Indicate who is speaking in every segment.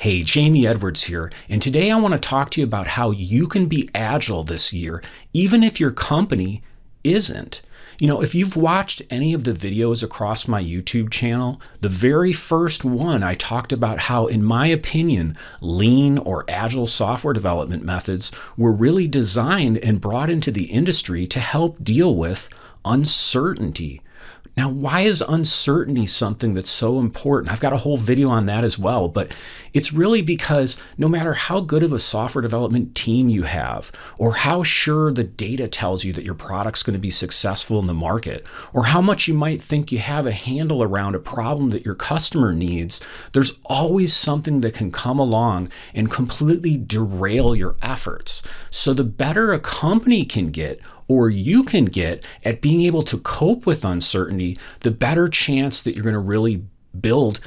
Speaker 1: Hey, Jayme Edwards here, and today I want to talk to you about how you can be agile this year, even if your company isn't. You know, if you've watched any of the videos across my YouTube channel, the very first one I talked about how, in my opinion, lean or agile software development methods were really designed and brought into the industry to help deal with uncertainty. Now, why is uncertainty something that's so important? I've got a whole video on that as well, but it's really because no matter how good of a software development team you have, or how sure the data tells you that your product's going to be successful in the market, or how much you might think you have a handle around a problem that your customer needs, there's always something that can come along and completely derail your efforts. So, the better a company can get, or you can get at being able to cope with uncertainty, the better chance that you're going to really build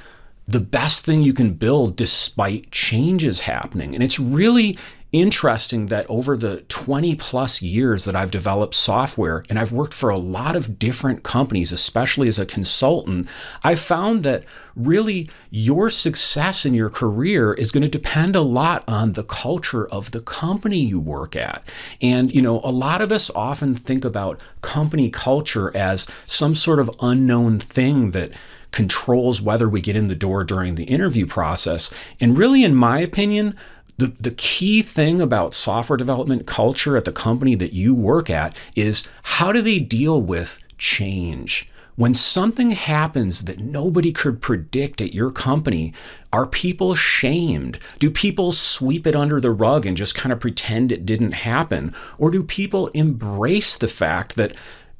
Speaker 1: the best thing you can build despite changes happening. And it's really interesting that over the 20 plus years that I've developed software and I've worked for a lot of different companies, especially as a consultant, I've found that really your success in your career is going to depend a lot on the culture of the company you work at. And, you know, a lot of us often think about company culture as some sort of unknown thing that controls whether we get in the door during the interview process. And really, in my opinion, the, the key thing about software development culture at the company that you work at is how do they deal with change? When something happens that nobody could predict at your company, are people shamed? Do people sweep it under the rug and just kind of pretend it didn't happen? Or do people embrace the fact that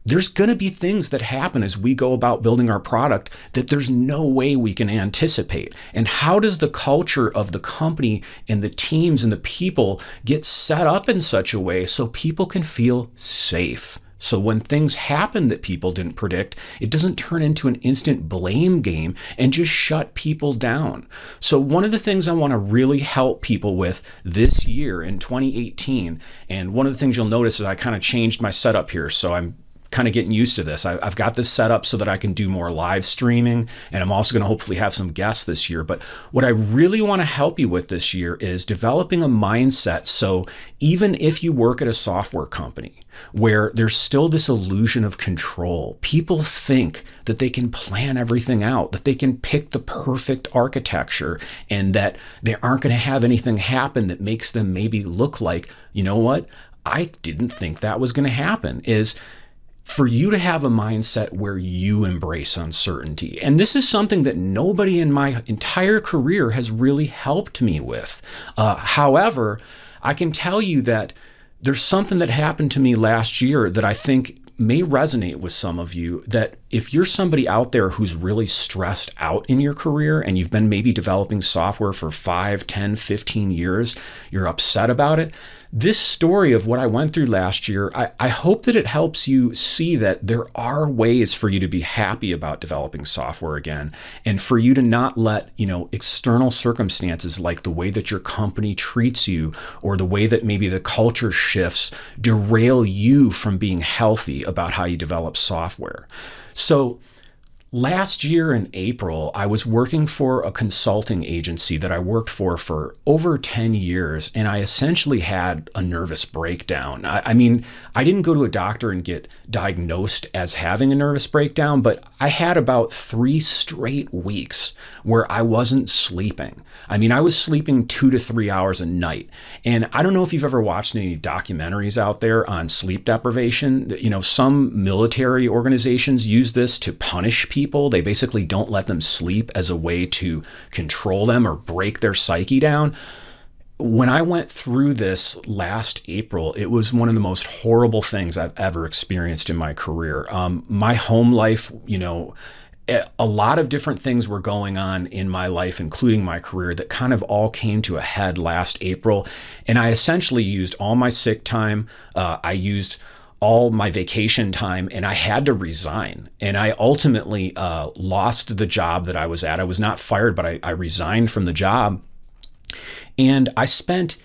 Speaker 1: there's going to be things that happen as we go about building our product that there's no way we can anticipate. And how does the culture of the company and the teams and the people get set up in such a way so people can feel safe? So when things happen that people didn't predict, it doesn't turn into an instant blame game and just shut people down. So one of the things I want to really help people with this year in 2018, and one of the things you'll notice is I kind of changed my setup here. So I'm kind of getting used to this. I, have got this set up so that I can do more live streaming, and I'm also going to hopefully have some guests this year. But what I really want to help you with this year is developing a mindset. So even if you work at a software company where there's still this illusion of control, people think that they can plan everything out, that they can pick the perfect architecture, and that they aren't going to have anything happen that makes them maybe look like, you know what? I didn't think that was going to happen. Is for you to have a mindset where you embrace uncertainty. And this is something that nobody in my entire career has really helped me with. Uh, however, I can tell you that there's something that happened to me last year that I think may resonate with some of you that if you're somebody out there who's really stressed out in your career and you've been maybe developing software for 5, 10, 15 years, you're upset about it, this story of what I went through last year, I, I, hope that it helps you see that there are ways for you to be happy about developing software again and for you to not let, you know, external circumstances like the way that your company treats you or the way that maybe the culture shifts derail you from being healthy about how you develop software. So Last year in April, I was working for a consulting agency that I worked for for over 10 years, and I essentially had a nervous breakdown. I, I, mean, I didn't go to a doctor and get diagnosed as having a nervous breakdown, but I had about three straight weeks where I wasn't sleeping. I mean, I was sleeping two to three hours a night. And I don't know if you've ever watched any documentaries out there on sleep deprivation. You know, some military organizations use this to punish people people. They basically don't let them sleep as a way to control them or break their psyche down. When I went through this last April, it was one of the most horrible things I've ever experienced in my career. Um, my home life, you know, a lot of different things were going on in my life, including my career, that kind of all came to a head last April. And I essentially used all my sick time. Uh, I used all my vacation time and I had to resign. And I ultimately uh, lost the job that I was at. I was not fired, but I, I resigned from the job. And I spent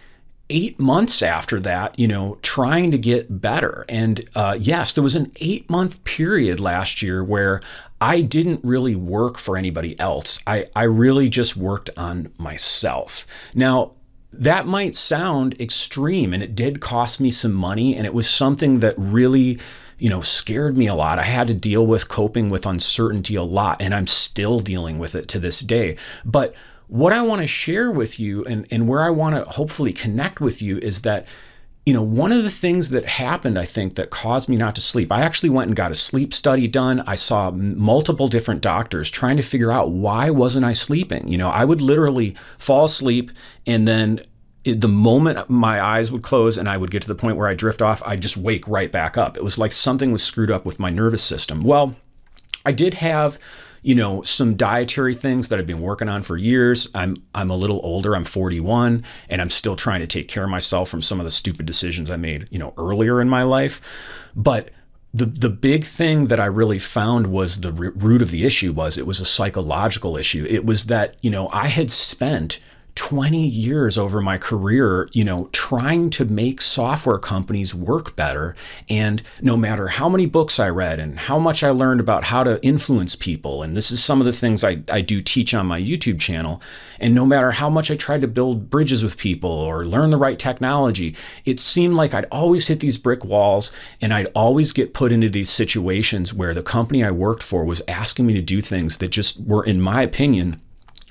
Speaker 1: eight months after that, you know, trying to get better. And uh, yes, there was an eight month period last year where I didn't really work for anybody else. I, I really just worked on myself. Now, that might sound extreme and it did cost me some money and it was something that really you know scared me a lot. I had to deal with coping with uncertainty a lot and i'm still dealing with it to this day. But what I want to share with you and, and where I want to hopefully connect with you is that, you know, one of the things that happened, I think, that caused me not to sleep, I actually went and got a sleep study done. I saw multiple different doctors trying to figure out why wasn't I sleeping? You know, I would literally fall asleep and then the moment my eyes would close and I would get to the point where I drift off, I'd just wake right back up. It was like something was screwed up with my nervous system. Well, I did have you know, some dietary things that I've been working on for years. I'm I'm a little older. I'm 41 and I'm still trying to take care of myself from some of the stupid decisions I made, you know, earlier in my life. But the the big thing that I really found was the root of the issue was it was a psychological issue. It was that, you know, I had spent 20 years over my career, you know, trying to make software companies work better. And no matter how many books I read and how much I learned about how to influence people, and this is some of the things I, I do teach on my YouTube channel, and no matter how much I tried to build bridges with people or learn the right technology, it seemed like I'd always hit these brick walls and I'd always get put into these situations where the company I worked for was asking me to do things that just were, in my opinion,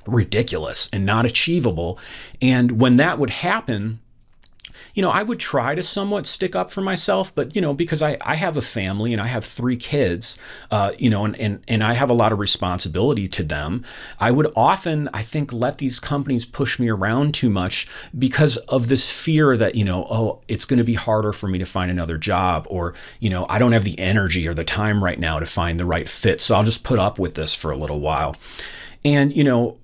Speaker 1: ridiculous and not achievable. And when that would happen, you know, I would try to somewhat stick up for myself, but you know, because I, I have a family and I have three kids, uh, you know, and, and and I have a lot of responsibility to them. I would often, I think, let these companies push me around too much because of this fear that, you know, oh, it's going to be harder for me to find another job, or, you know, I don't have the energy or the time right now to find the right fit. So I'll just put up with this for a little while. And, you know,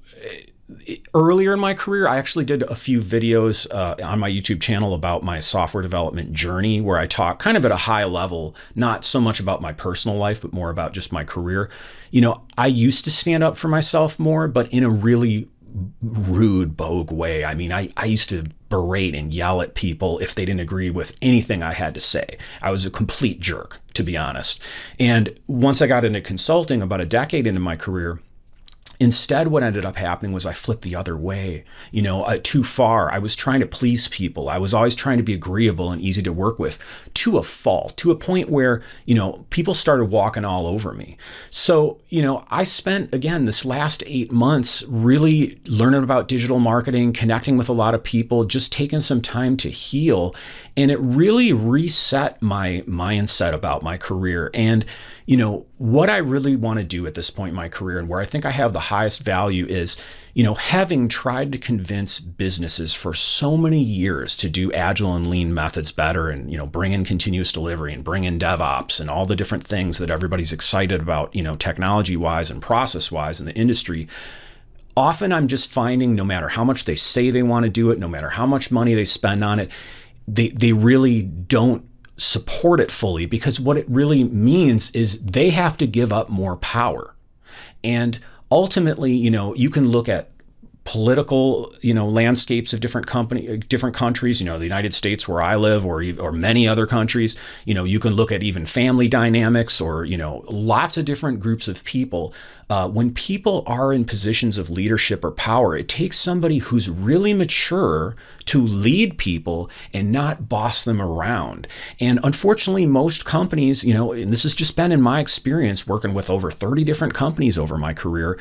Speaker 1: earlier in my career, I actually did a few videos uh, on my YouTube channel about my software development journey where I talk kind of at a high level, not so much about my personal life, but more about just my career. You know, I used to stand up for myself more, but in a really rude, bogue way. I mean, I, I used to berate and yell at people if they didn't agree with anything I had to say. I was a complete jerk, to be honest. And once I got into consulting about a decade into my career, Instead, what ended up happening was I flipped the other way, you know, uh, too far. I was trying to please people. I was always trying to be agreeable and easy to work with to a fault, to a point where, you know, people started walking all over me. So, you know, I spent, again, this last eight months really learning about digital marketing, connecting with a lot of people, just taking some time to heal. And it really reset my mindset about my career. And, you know, what I really want to do at this point in my career and where I think I have the highest value is, you know, having tried to convince businesses for so many years to do agile and lean methods better and, you know, bring in continuous delivery and bring in DevOps and all the different things that everybody's excited about, you know, technology wise and process wise in the industry. Often I'm just finding no matter how much they say they want to do it, no matter how much money they spend on it, they, they really don't support it fully because what it really means is they have to give up more power. And ultimately, you know, you can look at political you know landscapes of different company different countries you know the United States where I live or or many other countries. You know you can look at even family dynamics or you know lots of different groups of people. Uh, when people are in positions of leadership or power it takes somebody who's really mature to lead people and not boss them around. And unfortunately most companies you know and this has just been in my experience working with over 30 different companies over my career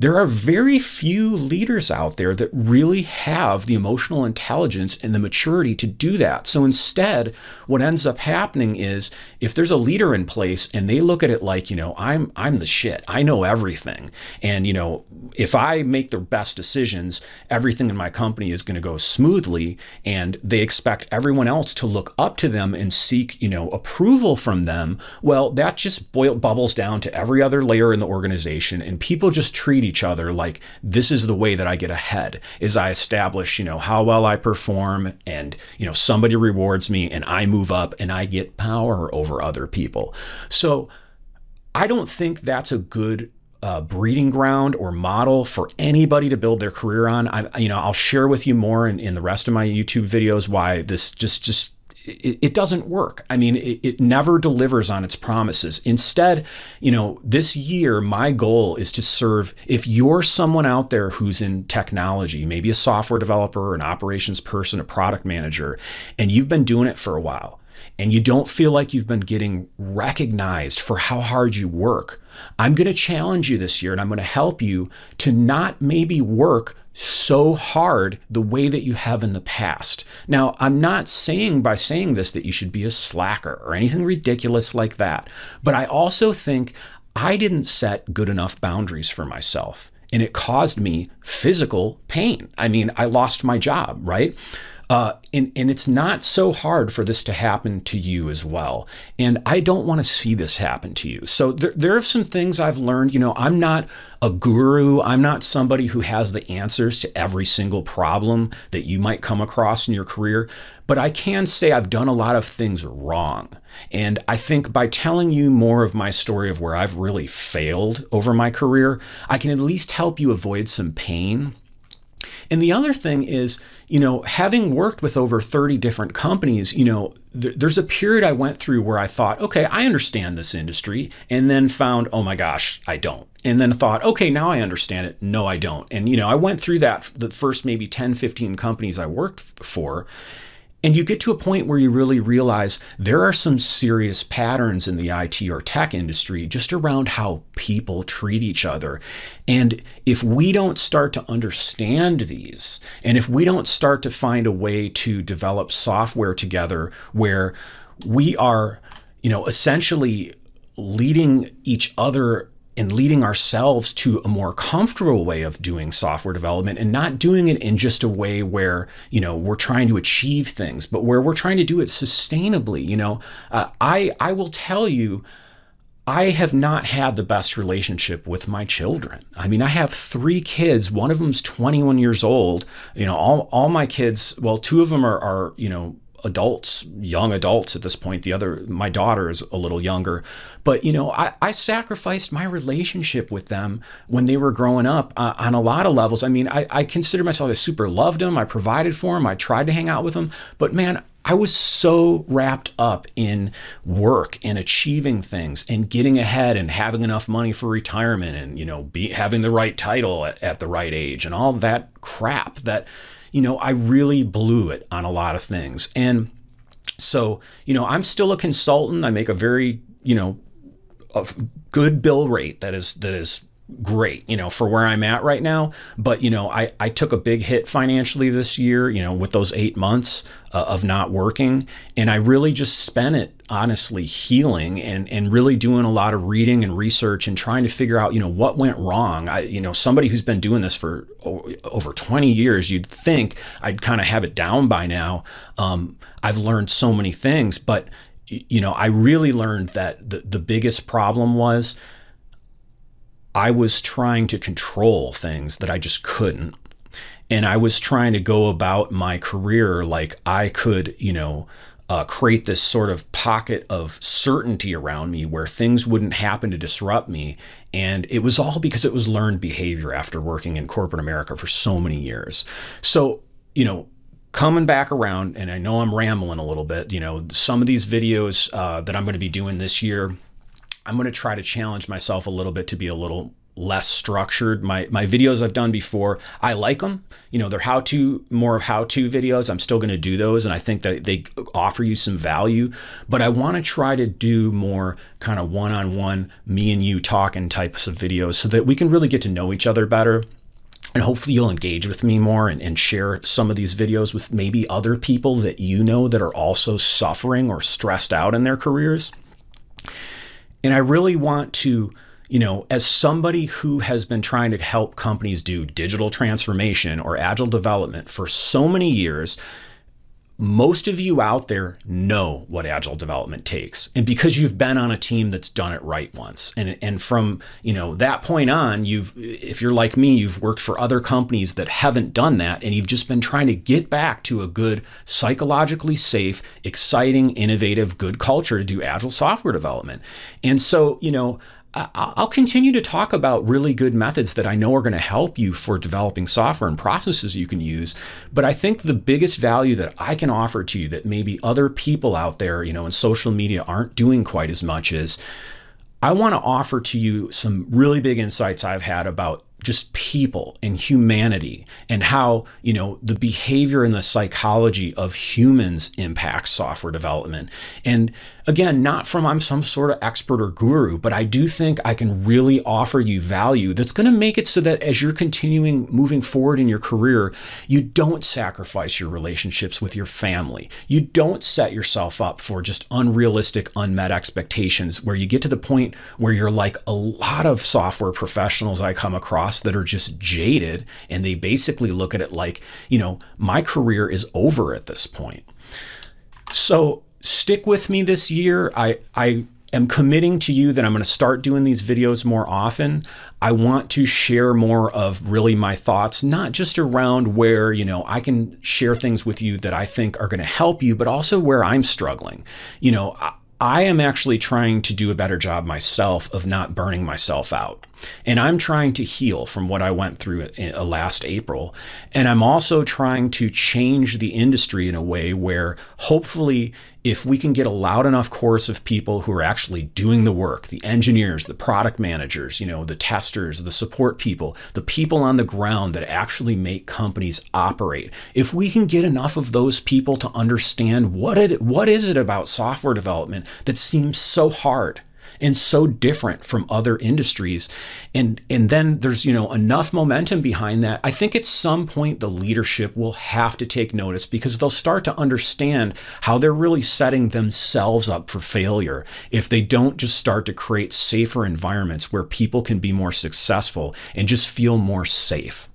Speaker 1: there are very few leaders out there that really have the emotional intelligence and the maturity to do that. So instead, what ends up happening is if there's a leader in place and they look at it like, you know, I'm I'm the shit. I know everything. And you know, if I make the best decisions, everything in my company is going to go smoothly and they expect everyone else to look up to them and seek, you know, approval from them. Well, that just boil, bubbles down to every other layer in the organization and people just treat each other like this is the way that I get ahead is I establish, you know, how well I perform and, you know, somebody rewards me and I move up and I get power over other people. So I don't think that's a good uh, breeding ground or model for anybody to build their career on. I, you know, I'll share with you more in, in the rest of my YouTube videos why this just just it, it, doesn't work. I mean, it, it, never delivers on its promises. Instead, you know, this year, my goal is to serve. If you're someone out there who's in technology, maybe a software developer, an operations person, a product manager, and you've been doing it for a while, and you don't feel like you've been getting recognized for how hard you work, I'm going to challenge you this year and I'm going to help you to not maybe work so hard the way that you have in the past. Now, I'm not saying by saying this that you should be a slacker or anything ridiculous like that, but I also think I didn't set good enough boundaries for myself and it caused me physical pain. I mean, I lost my job, right? Uh, and, and it's not so hard for this to happen to you as well. And I don't want to see this happen to you. So there, there are some things I've learned. You know, I'm not a guru, I'm not somebody who has the answers to every single problem that you might come across in your career, but I can say I've done a lot of things wrong. And I think by telling you more of my story of where I've really failed over my career, I can at least help you avoid some pain and the other thing is, you know, having worked with over 30 different companies, you know, th- there's a period I went through where I thought, okay, I understand this industry, and then found, oh my gosh, I don't. And then thought, okay, now I understand it. No, I don't. And, you know, I went through that the first maybe 10, 15 companies I worked for. And you get to a point where you really realize there are some serious patterns in the IT or tech industry just around how people treat each other. And if we don't start to understand these, and if we don't start to find a way to develop software together where we are, you know, essentially leading each other and leading ourselves to a more comfortable way of doing software development and not doing it in just a way where you know we're trying to achieve things but where we're trying to do it sustainably you know uh, i i will tell you I have not had the best relationship with my children. I mean, I have three kids. One of them's 21 years old. You know, all, all my kids, well, two of them are, are you know, adults, young adults at this point. The other, my daughter is a little younger. But, you know, I, I sacrificed my relationship with them when they were growing up uh, on a lot of levels. I mean, I, I consider myself, I super loved them. I provided for them. I tried to hang out with them. But man, I was so wrapped up in work and achieving things and getting ahead and having enough money for retirement and, you know, be, having the right title at, at the right age and all that crap that, you know, I really blew it on a lot of things. And so, you know, I'm still a consultant. I make a very, you know, a good bill rate that is that is great, you know, for where I'm at right now. But, you know, I, I took a big hit financially this year, you know, with those eight months uh, of not working. And I really just spent it honestly healing and, and really doing a lot of reading and research and trying to figure out, you know, what went wrong. I, you know, somebody who's been doing this for over 20 years, you'd think I'd kind of have it down by now. Um, I've learned so many things, but, you know, I really learned that the, the biggest problem was I was trying to control things that I just couldn't. And I was trying to go about my career like I could, you know, uh, create this sort of pocket of certainty around me where things wouldn't happen to disrupt me. And it was all because it was learned behavior after working in corporate America for so many years. So, you know, coming back around, and I know I'm rambling a little bit, you know, some of these videos uh, that I'm going to be doing this year I'm going to try to challenge myself a little bit to be a little less structured. My my videos I've done before, I like them. You know, they're how to more of how to videos. I'm still going to do those and I think that they offer you some value, but I want to try to do more kind of one-on-one me and you talking types of videos so that we can really get to know each other better. And hopefully you'll engage with me more and, and share some of these videos with maybe other people that you know that are also suffering or stressed out in their careers. And I really want to, you know, as somebody who has been trying to help companies do digital transformation or agile development for so many years, most of you out there know what agile development takes. And because you've been on a team that's done it right once. And and from you know that point on you've if you're like me you've worked for other companies that haven't done that. And you've just been trying to get back to a good psychologically safe exciting innovative good culture to do agile software development. And so you know I'll continue to talk about really good methods that I know are going to help you for developing software and processes you can use. But I think the biggest value that I can offer to you that maybe other people out there, you know, in social media aren't doing quite as much is I want to offer to you some really big insights I've had about just people and humanity and how you know the behavior and the psychology of humans impacts software development. And again not from i'm some sort of expert or guru but i do think i can really offer you value that's going to make it so that as you're continuing moving forward in your career you don't sacrifice your relationships with your family. You don't set yourself up for just unrealistic unmet expectations where you get to the point where you're like a lot of software professionals i come across that are just jaded and they basically look at it like, you know, my career is over at this point. So stick with me this year. I, I am committing to you that I'm going to start doing these videos more often. I want to share more of really my thoughts, not just around where, you know, I can share things with you that I think are going to help you, but also where I'm struggling. You know, I am actually trying to do a better job myself of not burning myself out. And I'm trying to heal from what I went through uh, last April. And I'm also trying to change the industry in a way where hopefully if we can get a loud enough chorus of people who are actually doing the work the engineers the product managers you know the testers the support people the people on the ground that actually make companies operate if we can get enough of those people to understand what it what is it about software development that seems so hard and so different from other industries. And and then there's, you know, enough momentum behind that. I think at some point the leadership will have to take notice because they'll start to understand how they're really setting themselves up for failure if they don't just start to create safer environments where people can be more successful and just feel more safe.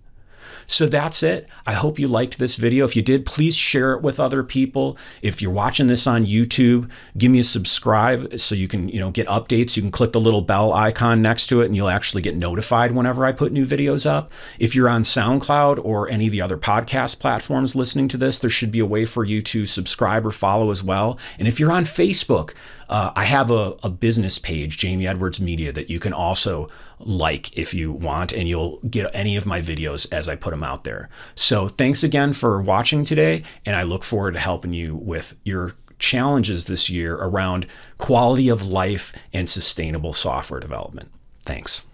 Speaker 1: So that's it. I hope you liked this video. If you did, please share it with other people. If you're watching this on YouTube, give me a subscribe so you can, you know, get updates. You can click the little bell icon next to it and you'll actually get notified whenever I put new videos up. If you're on SoundCloud or any of the other podcast platforms listening to this, there should be a way for you to subscribe or follow as well. And if you're on Facebook, uh, I have a, a business page, Jayme Edwards Media, that you can also like if you want, and you'll get any of my videos as I put them out there. So thanks again for watching today, and I look forward to helping you with your challenges this year around quality of life and sustainable software development. Thanks.